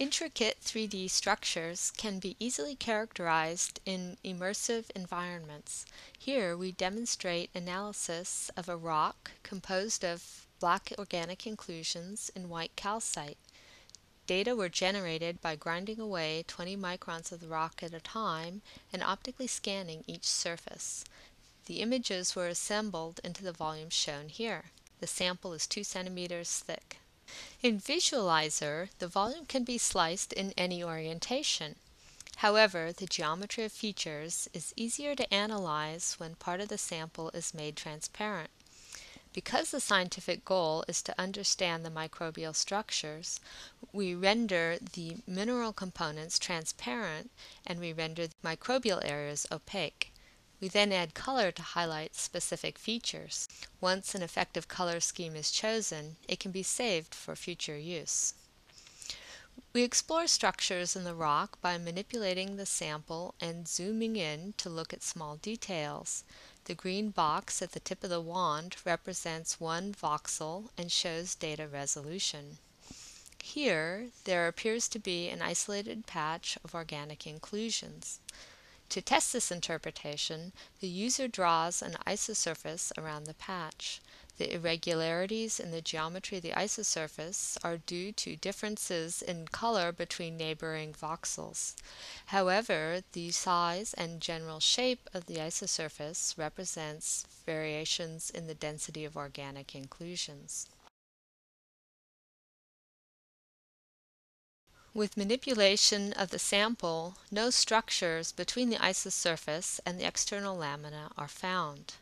Intricate 3D structures can be easily characterized in immersive environments. Here we demonstrate analysis of a rock composed of black organic inclusions in white calcite. Data were generated by grinding away 20 microns of the rock at a time and optically scanning each surface. The images were assembled into the volume shown here. The sample is 2 centimeters thick. In Visualizer, the volume can be sliced in any orientation. However, the geometry of features is easier to analyze when part of the sample is made transparent. Because the scientific goal is to understand the microbial structures, we render the mineral components transparent and we render the microbial areas opaque. We then add color to highlight specific features. Once an effective color scheme is chosen, it can be saved for future use. We explore structures in the rock by manipulating the sample and zooming in to look at small details. The green box at the tip of the wand represents one voxel and shows data resolution. Here, there appears to be an isolated patch of organic inclusions. To test this interpretation, the user draws an isosurface around the patch. The irregularities in the geometry of the isosurface are due to differences in color between neighboring voxels. However, the size and general shape of the isosurface represents variations in the density of organic inclusions. With manipulation of the sample, no structures between the isosurface and the external lamina are found.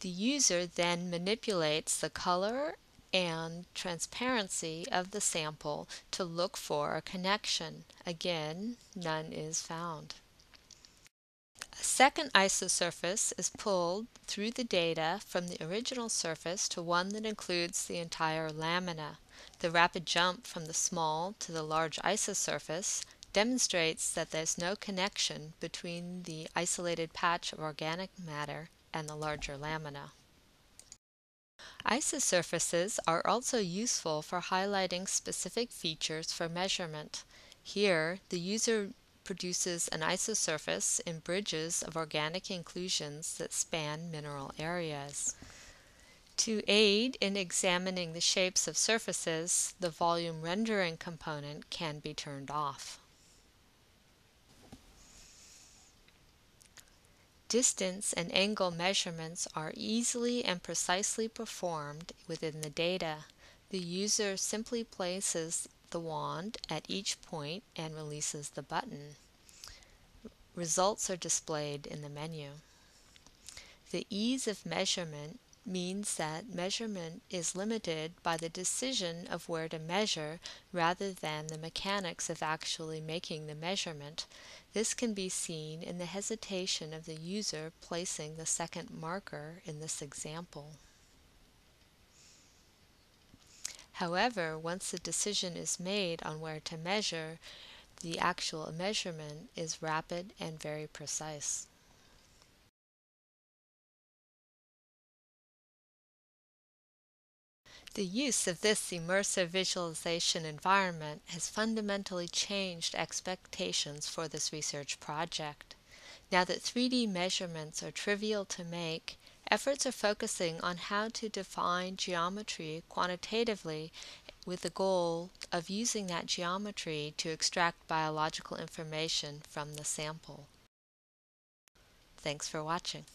The user then manipulates the color and transparency of the sample to look for a connection. Again, none is found. A second isosurface is pulled through the data from the original surface to one that includes the entire lamina. The rapid jump from the small to the large isosurface demonstrates that there's no connection between the isolated patch of organic matter and the larger lamina. Isosurfaces are also useful for highlighting specific features for measurement. Here, the user produces an isosurface in bridges of organic inclusions that span mineral areas. To aid in examining the shapes of surfaces, the volume rendering component can be turned off. Distance and angle measurements are easily and precisely performed within the data. The user simply places the wand at each point and releases the button. Results are displayed in the menu. The ease of measurement means that measurement is limited by the decision of where to measure rather than the mechanics of actually making the measurement. This can be seen in the hesitation of the user placing the second marker in this example. However, once the decision is made on where to measure, the actual measurement is rapid and very precise. The use of this immersive visualization environment has fundamentally changed expectations for this research project. Now that 3D measurements are trivial to make, efforts are focusing on how to define geometry quantitatively with the goal of using that geometry to extract biological information from the sample. Thanks for watching.